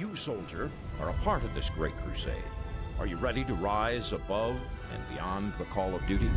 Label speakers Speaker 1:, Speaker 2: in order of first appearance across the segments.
Speaker 1: You, soldier, are a part of this great crusade. Are you ready to rise above and beyond the call of duty?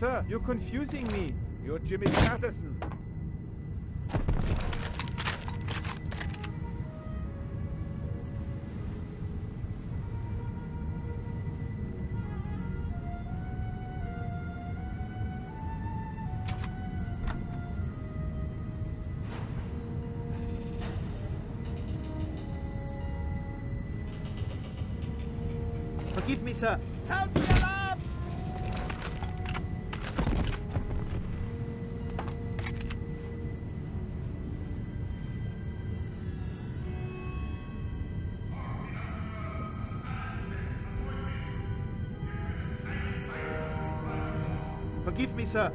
Speaker 2: Sir, you're confusing me. You're Jimmy Patterson. Forgive me, sir.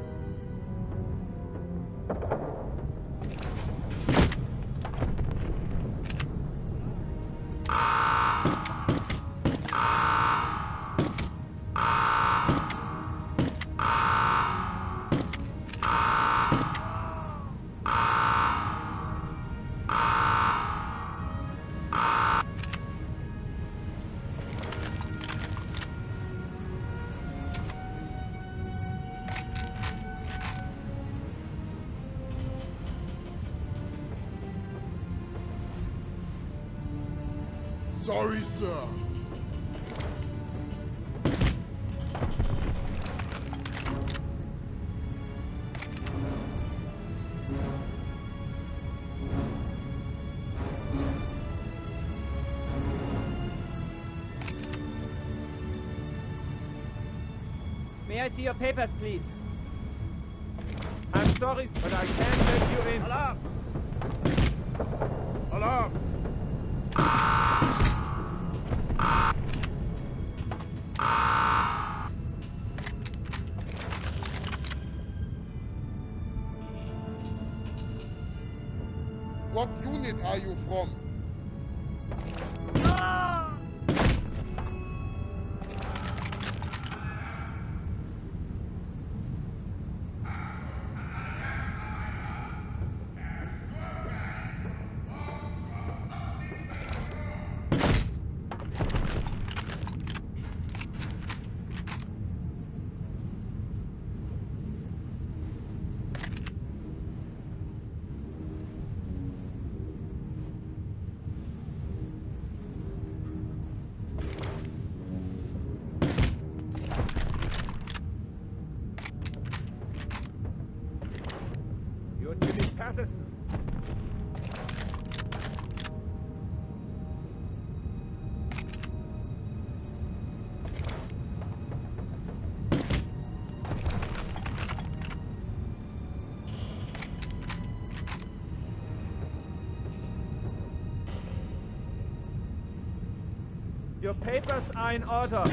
Speaker 2: May I see your papers, please? I'm sorry, but I can't let you in. Alarm! Alarm!
Speaker 3: What unit are you from?
Speaker 2: You're Jimmy Patterson. Your papers are in order.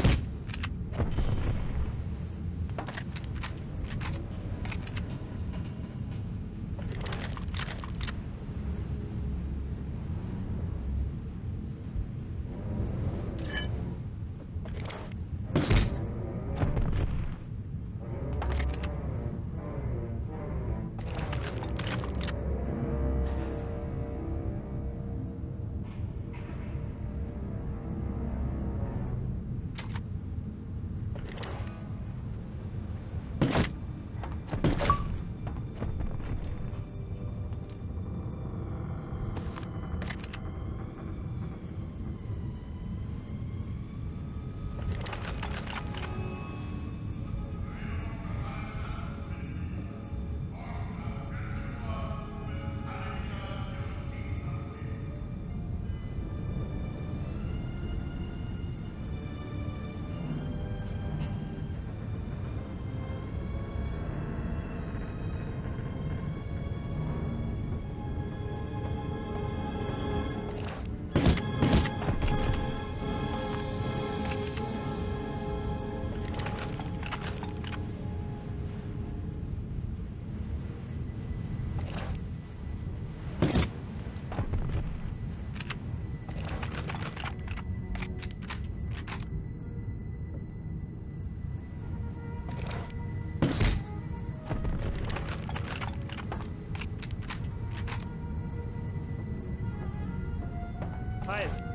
Speaker 2: Hi.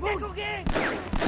Speaker 2: Vem com quem?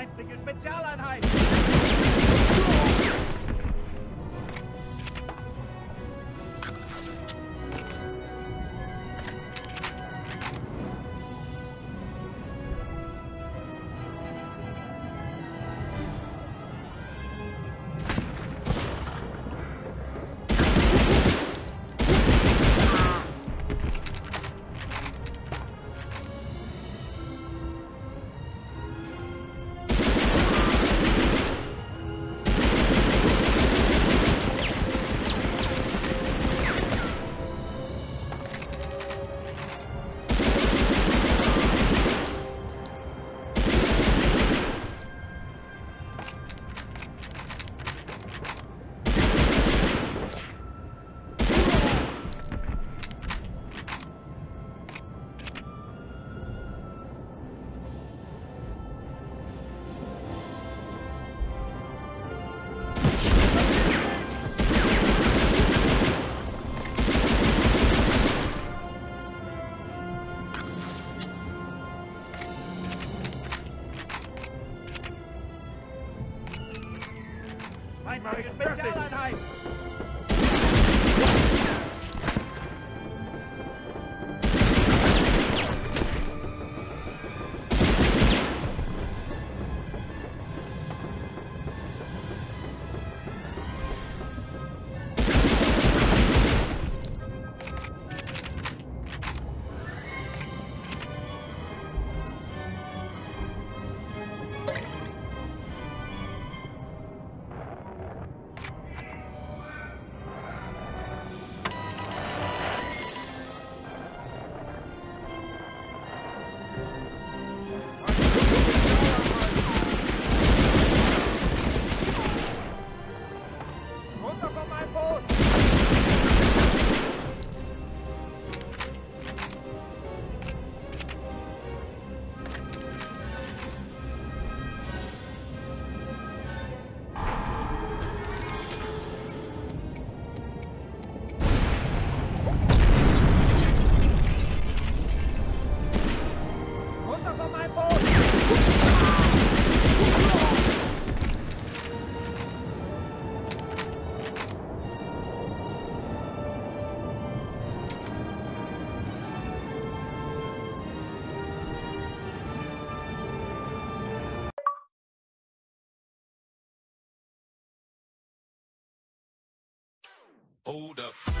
Speaker 2: Feindliche Spezialeinheit!
Speaker 4: Hold up.